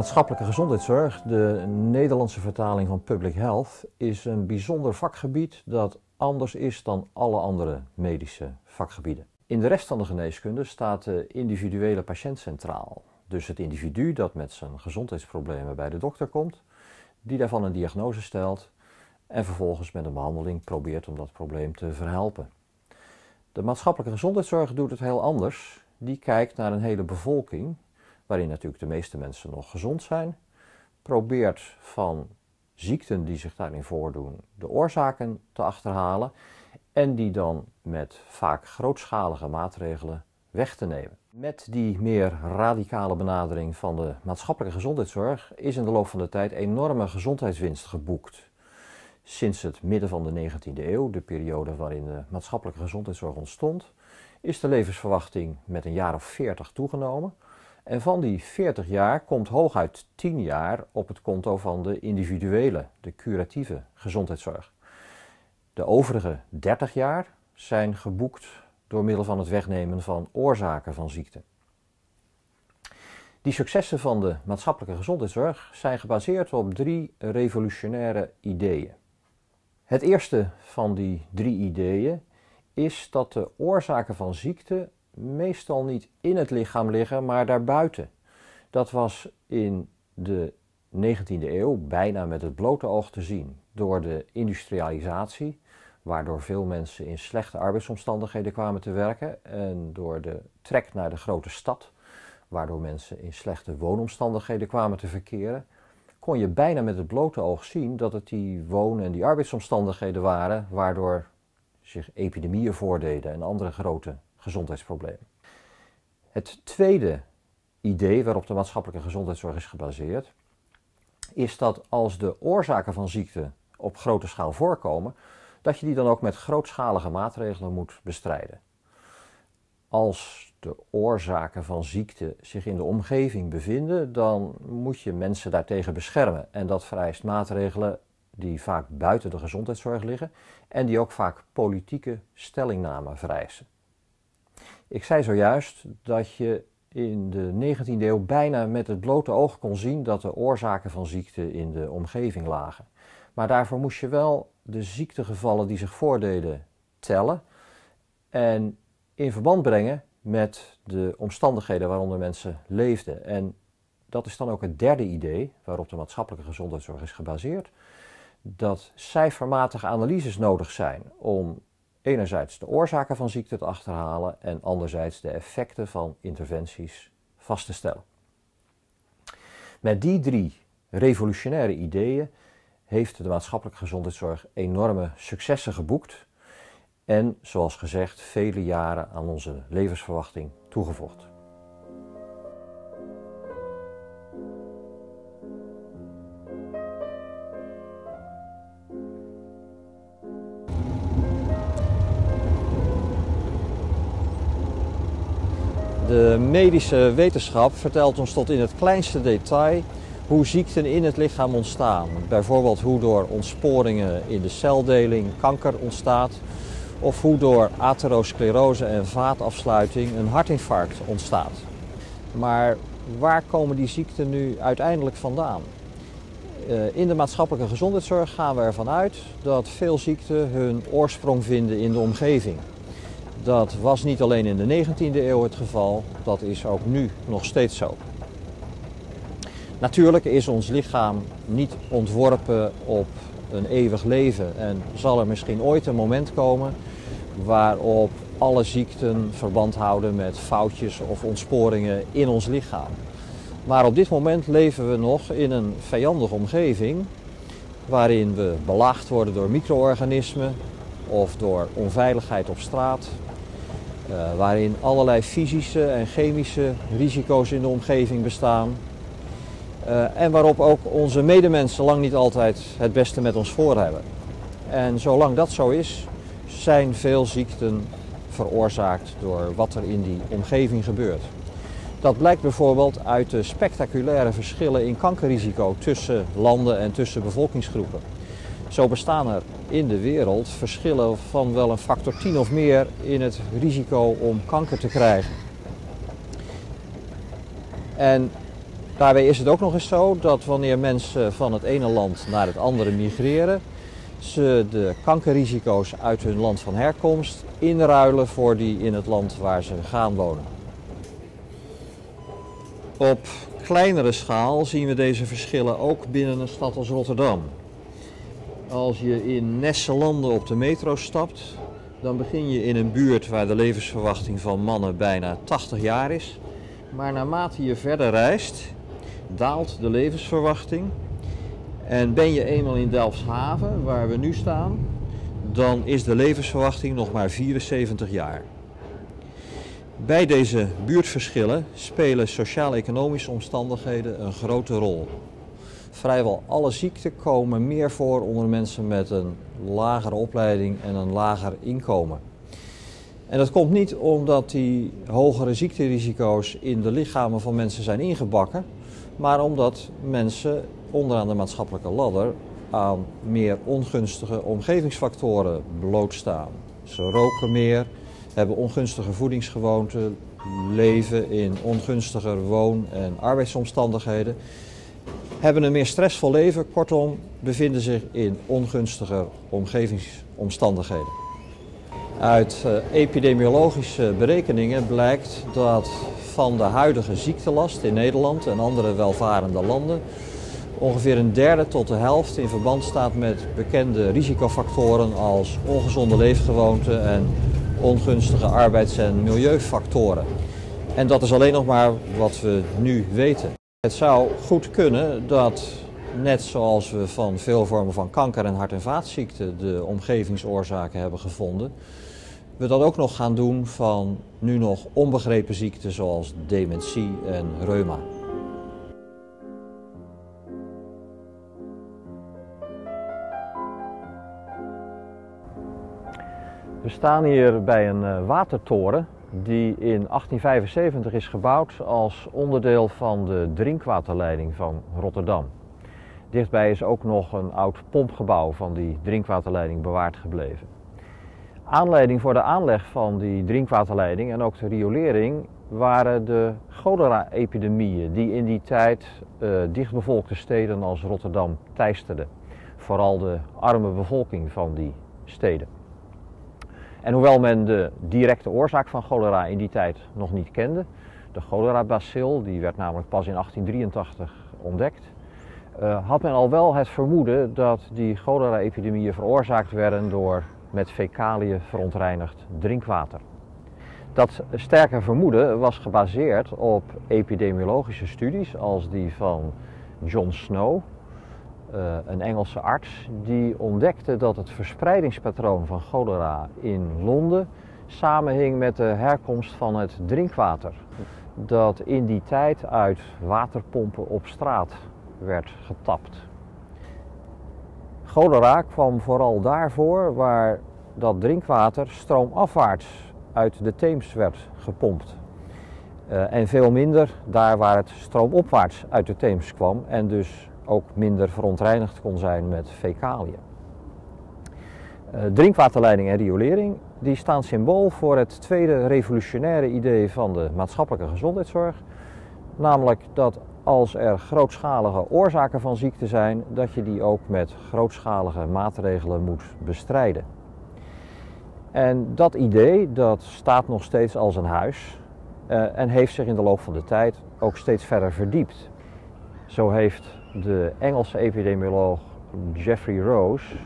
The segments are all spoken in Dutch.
Maatschappelijke gezondheidszorg, de Nederlandse vertaling van public health, is een bijzonder vakgebied dat anders is dan alle andere medische vakgebieden. In de rest van de geneeskunde staat de individuele patiënt centraal. Dus het individu dat met zijn gezondheidsproblemen bij de dokter komt, die daarvan een diagnose stelt en vervolgens met een behandeling probeert om dat probleem te verhelpen. De maatschappelijke gezondheidszorg doet het heel anders. Die kijkt naar een hele bevolking waarin natuurlijk de meeste mensen nog gezond zijn, probeert van ziekten die zich daarin voordoen de oorzaken te achterhalen en die dan met vaak grootschalige maatregelen weg te nemen. Met die meer radicale benadering van de maatschappelijke gezondheidszorg is in de loop van de tijd enorme gezondheidswinst geboekt. Sinds het midden van de 19e eeuw, de periode waarin de maatschappelijke gezondheidszorg ontstond, is de levensverwachting met een jaar of 40 toegenomen. En van die 40 jaar komt hooguit 10 jaar op het konto van de individuele, de curatieve gezondheidszorg. De overige 30 jaar zijn geboekt door middel van het wegnemen van oorzaken van ziekte. Die successen van de maatschappelijke gezondheidszorg zijn gebaseerd op drie revolutionaire ideeën. Het eerste van die drie ideeën is dat de oorzaken van ziekte meestal niet in het lichaam liggen, maar daarbuiten. Dat was in de 19e eeuw bijna met het blote oog te zien door de industrialisatie, waardoor veel mensen in slechte arbeidsomstandigheden kwamen te werken en door de trek naar de grote stad, waardoor mensen in slechte woonomstandigheden kwamen te verkeren, kon je bijna met het blote oog zien dat het die woon- en die arbeidsomstandigheden waren waardoor zich epidemieën voordeden en andere grote gezondheidsproblemen. Het tweede idee waarop de maatschappelijke gezondheidszorg is gebaseerd, is dat als de oorzaken van ziekte op grote schaal voorkomen, dat je die dan ook met grootschalige maatregelen moet bestrijden. Als de oorzaken van ziekte zich in de omgeving bevinden, dan moet je mensen daartegen beschermen. En dat vereist maatregelen die vaak buiten de gezondheidszorg liggen en die ook vaak politieke stellingnamen vereisen. Ik zei zojuist dat je in de 19e eeuw bijna met het blote oog kon zien dat de oorzaken van ziekte in de omgeving lagen. Maar daarvoor moest je wel de ziektegevallen die zich voordeden tellen en in verband brengen met de omstandigheden waaronder mensen leefden. En dat is dan ook het derde idee waarop de maatschappelijke gezondheidszorg is gebaseerd. Dat cijfermatige analyses nodig zijn om enerzijds de oorzaken van ziekte te achterhalen en anderzijds de effecten van interventies vast te stellen. Met die drie revolutionaire ideeën heeft de maatschappelijke gezondheidszorg enorme successen geboekt en, zoals gezegd, vele jaren aan onze levensverwachting toegevoegd. De medische wetenschap vertelt ons tot in het kleinste detail hoe ziekten in het lichaam ontstaan. Bijvoorbeeld hoe door ontsporingen in de celdeling kanker ontstaat, of hoe door atherosclerose en vaatafsluiting een hartinfarct ontstaat. Maar waar komen die ziekten nu uiteindelijk vandaan? Eh, in de maatschappelijke gezondheidszorg gaan we ervan uit dat veel ziekten hun oorsprong vinden in de omgeving. Dat was niet alleen in de 19e eeuw het geval, dat is ook nu nog steeds zo. Natuurlijk is ons lichaam niet ontworpen op een eeuwig leven en zal er misschien ooit een moment komen waarop alle ziekten verband houden met foutjes of ontsporingen in ons lichaam. Maar op dit moment leven we nog in een vijandige omgeving waarin we belaagd worden door micro-organismen of door onveiligheid op straat waarin allerlei fysische en chemische risico's in de omgeving bestaan. Uh, en waarop ook onze medemensen lang niet altijd het beste met ons voor hebben. En zolang dat zo is, zijn veel ziekten veroorzaakt door wat er in die omgeving gebeurt. Dat blijkt bijvoorbeeld uit de spectaculaire verschillen in kankerrisico tussen landen en tussen bevolkingsgroepen. Zo bestaan er in de wereld verschillen van wel een factor 10 of meer in het risico om kanker te krijgen. En Daarbij is het ook nog eens zo dat wanneer mensen van het ene land naar het andere migreren, ze de kankerrisico's uit hun land van herkomst inruilen voor die in het land waar ze gaan wonen. Op kleinere schaal zien we deze verschillen ook binnen een stad als Rotterdam. Als je in Nesselanden op de metro stapt, dan begin je in een buurt waar de levensverwachting van mannen bijna 80 jaar is. Maar naarmate je verder reist, daalt de levensverwachting. En ben je eenmaal in Delfshaven, waar we nu staan, dan is de levensverwachting nog maar 74 jaar. Bij deze buurtverschillen spelen sociaal-economische omstandigheden een grote rol. Vrijwel alle ziekten komen meer voor onder mensen met een lagere opleiding en een lager inkomen. En dat komt niet omdat die hogere ziekterisico's in de lichamen van mensen zijn ingebakken, maar omdat mensen onderaan de maatschappelijke ladder aan meer ongunstige omgevingsfactoren blootstaan. Ze roken meer, hebben ongunstige voedingsgewoonten, leven in ongunstiger woon- en arbeidsomstandigheden, hebben een meer stressvol leven, kortom, bevinden zich in ongunstiger omgevingsomstandigheden. Uit uh, epidemiologische berekeningen blijkt dat van de huidige ziektelast in Nederland en andere welvarende landen ongeveer een derde tot de helft in verband staat met bekende risicofactoren als ongezonde leefgewoonten en ongunstige arbeids- en milieufactoren. En dat is alleen nog maar wat we nu weten. Het zou goed kunnen dat, net zoals we van veel vormen van kanker en hart- en vaatziekten de omgevingsoorzaken hebben gevonden, we dat ook nog gaan doen van nu nog onbegrepen ziekten zoals dementie en reuma. We staan hier bij een eh, watertoren die in 1875 is gebouwd als onderdeel van de drinkwaterleiding van Rotterdam. Dichtbij is ook nog een oud pompgebouw van die drinkwaterleiding bewaard gebleven. Aanleiding voor de aanleg van die drinkwaterleiding en ook de riolering waren de cholera-epidemieën die in die tijd uh, dichtbevolkte steden als Rotterdam teisterden. Vooral de arme bevolking van die steden. En hoewel men de directe oorzaak van cholera in die tijd nog niet kende, de cholera-bacil, die werd namelijk pas in 1883 ontdekt, uh, had men al wel het vermoeden dat die cholera-epidemieën veroorzaakt werden door met fecaliën verontreinigd drinkwater. Dat sterke vermoeden was gebaseerd op epidemiologische studies als die van John Snow, uh, een Engelse arts, die ontdekte dat het verspreidingspatroon van cholera in Londen samenhing met de herkomst van het drinkwater. Dat in die tijd uit waterpompen op straat werd getapt. Cholera kwam vooral daarvoor waar dat drinkwater stroomafwaarts uit de Theems werd gepompt. Uh, en veel minder daar waar het stroomopwaarts uit de Theems kwam en dus ook minder verontreinigd kon zijn met fecaliën. Uh, drinkwaterleiding en riolering die staan symbool voor het tweede revolutionaire idee van de maatschappelijke gezondheidszorg, namelijk dat als er grootschalige oorzaken van ziekte zijn, dat je die ook met grootschalige maatregelen moet bestrijden. En dat idee dat staat nog steeds als een huis uh, en heeft zich in de loop van de tijd ook steeds verder verdiept. Zo heeft de Engelse epidemioloog Jeffrey Rose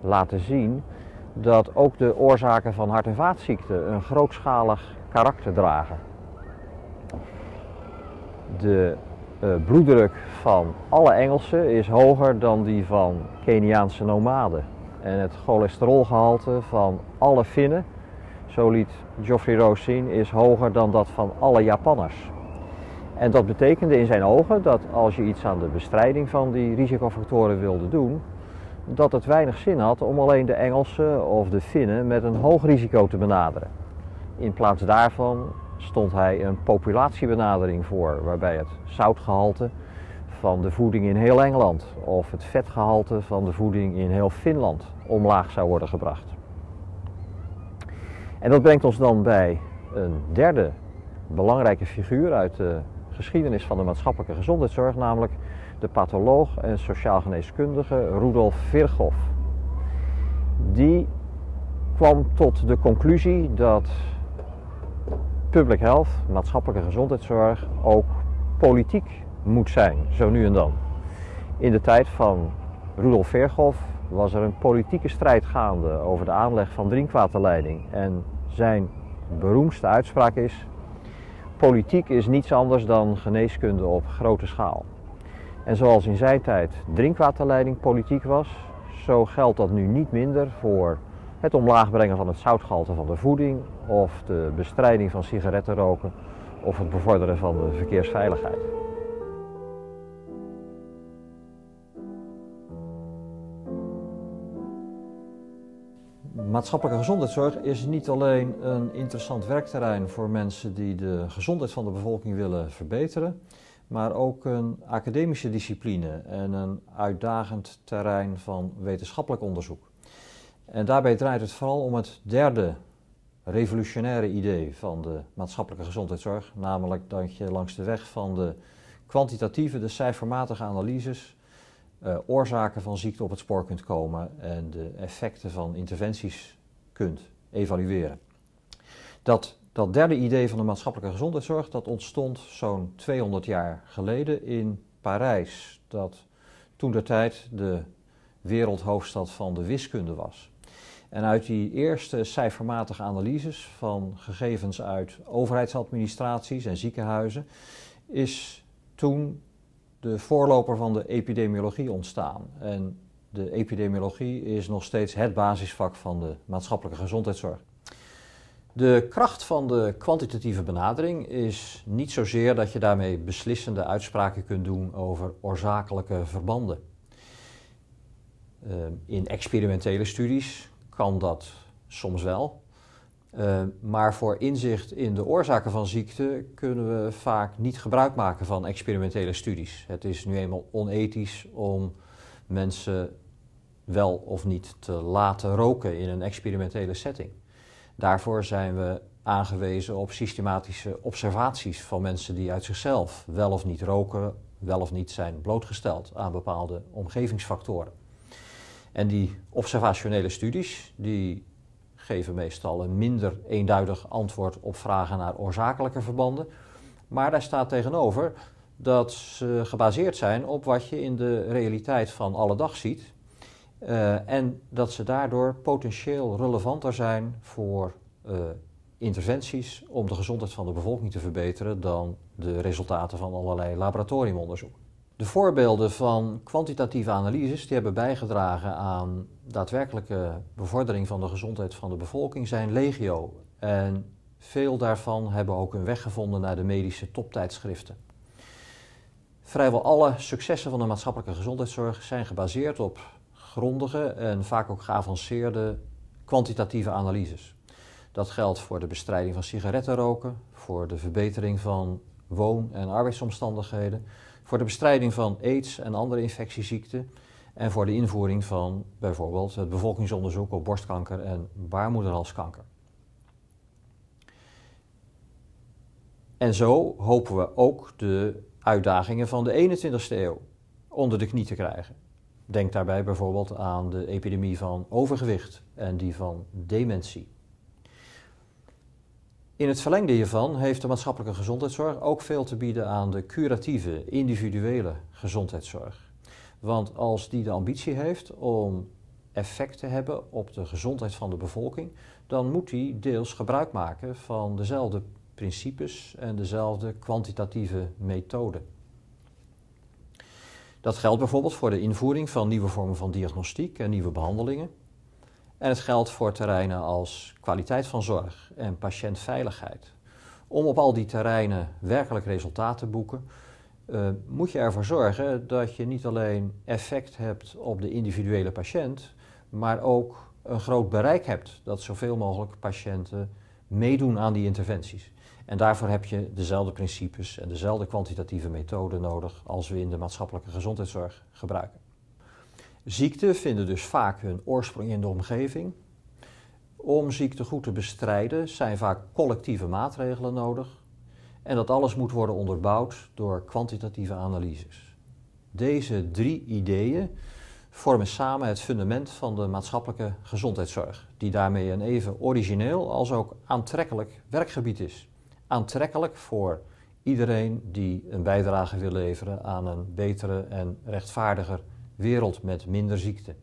laten zien dat ook de oorzaken van hart- en vaatziekten een grootschalig karakter dragen. De uh, bloeddruk van alle Engelsen is hoger dan die van Keniaanse nomaden. En het cholesterolgehalte van alle Finnen, zo liet Geoffrey Rose zien, is hoger dan dat van alle Japanners. En dat betekende in zijn ogen dat als je iets aan de bestrijding van die risicofactoren wilde doen, dat het weinig zin had om alleen de Engelsen of de Finnen met een hoog risico te benaderen. In plaats daarvan stond hij een populatiebenadering voor, waarbij het zoutgehalte van de voeding in heel Engeland of het vetgehalte van de voeding in heel Finland omlaag zou worden gebracht. En dat brengt ons dan bij een derde belangrijke figuur uit de geschiedenis van de maatschappelijke gezondheidszorg, namelijk de patholoog en sociaal geneeskundige Rudolf Virchow. Die kwam tot de conclusie dat public health, maatschappelijke gezondheidszorg, ook politiek moet zijn, zo nu en dan. In de tijd van Rudolf Virchow was er een politieke strijd gaande over de aanleg van drinkwaterleiding. En zijn beroemdste uitspraak is: Politiek is niets anders dan geneeskunde op grote schaal. En zoals in zijn tijd drinkwaterleiding politiek was, zo geldt dat nu niet minder voor het omlaag brengen van het zoutgehalte van de voeding of de bestrijding van sigarettenroken of het bevorderen van de verkeersveiligheid. Maatschappelijke gezondheidszorg is niet alleen een interessant werkterrein voor mensen die de gezondheid van de bevolking willen verbeteren, maar ook een academische discipline en een uitdagend terrein van wetenschappelijk onderzoek. En daarbij draait het vooral om het derde revolutionaire idee van de maatschappelijke gezondheidszorg, namelijk dat je langs de weg van de kwantitatieve, de cijfermatige analyses uh, oorzaken van ziekte op het spoor kunt komen en de effecten van interventies kunt evalueren. Dat, dat derde idee van de maatschappelijke gezondheidszorg dat ontstond zo'n 200 jaar geleden in Parijs, dat toen de tijd de wereldhoofdstad van de wiskunde was. En uit die eerste cijfermatige analyses van gegevens uit overheidsadministraties en ziekenhuizen is toen de voorloper van de epidemiologie ontstaan. En de epidemiologie is nog steeds het basisvak van de maatschappelijke gezondheidszorg. De kracht van de kwantitatieve benadering is niet zozeer dat je daarmee beslissende uitspraken kunt doen over oorzakelijke verbanden. Uh, in experimentele studies kan dat soms wel. Uh, maar voor inzicht in de oorzaken van ziekte kunnen we vaak niet gebruik maken van experimentele studies. Het is nu eenmaal onethisch om mensen wel of niet te laten roken in een experimentele setting. Daarvoor zijn we aangewezen op systematische observaties van mensen die uit zichzelf wel of niet roken, wel of niet zijn blootgesteld aan bepaalde omgevingsfactoren. En die observationele studies die geven meestal een minder eenduidig antwoord op vragen naar oorzakelijke verbanden. Maar daar staat tegenover dat ze gebaseerd zijn op wat je in de realiteit van alle dag ziet. Uh, en dat ze daardoor potentieel relevanter zijn voor uh, interventies om de gezondheid van de bevolking te verbeteren dan de resultaten van allerlei laboratoriumonderzoek. De voorbeelden van kwantitatieve analyses die hebben bijgedragen aan daadwerkelijke bevordering van de gezondheid van de bevolking zijn legio. En veel daarvan hebben ook hun weg gevonden naar de medische toptijdschriften. Vrijwel alle successen van de maatschappelijke gezondheidszorg zijn gebaseerd op grondige en vaak ook geavanceerde kwantitatieve analyses. Dat geldt voor de bestrijding van sigarettenroken, voor de verbetering van woon- en arbeidsomstandigheden, voor de bestrijding van aids en andere infectieziekten en voor de invoering van bijvoorbeeld het bevolkingsonderzoek op borstkanker en baarmoederhalskanker. En zo hopen we ook de uitdagingen van de 21ste eeuw onder de knie te krijgen. Denk daarbij bijvoorbeeld aan de epidemie van overgewicht en die van dementie. In het verlengde hiervan heeft de maatschappelijke gezondheidszorg ook veel te bieden aan de curatieve, individuele gezondheidszorg. Want als die de ambitie heeft om effect te hebben op de gezondheid van de bevolking, dan moet die deels gebruik maken van dezelfde principes en dezelfde kwantitatieve methoden. Dat geldt bijvoorbeeld voor de invoering van nieuwe vormen van diagnostiek en nieuwe behandelingen. En het geldt voor terreinen als kwaliteit van zorg en patiëntveiligheid. Om op al die terreinen werkelijk resultaten te boeken, uh, moet je ervoor zorgen dat je niet alleen effect hebt op de individuele patiënt, maar ook een groot bereik hebt dat zoveel mogelijk patiënten meedoen aan die interventies. En daarvoor heb je dezelfde principes en dezelfde kwantitatieve methoden nodig als we in de maatschappelijke gezondheidszorg gebruiken. Ziekten vinden dus vaak hun oorsprong in de omgeving. Om ziekte goed te bestrijden zijn vaak collectieve maatregelen nodig. En dat alles moet worden onderbouwd door kwantitatieve analyses. Deze drie ideeën vormen samen het fundament van de maatschappelijke gezondheidszorg, die daarmee een even origineel als ook aantrekkelijk werkgebied is. Aantrekkelijk voor iedereen die een bijdrage wil leveren aan een betere en rechtvaardiger wereld met minder ziekte.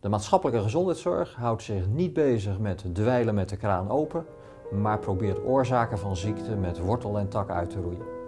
De maatschappelijke gezondheidszorg houdt zich niet bezig met dweilen met de kraan open, maar probeert oorzaken van ziekte met wortel en tak uit te roeien.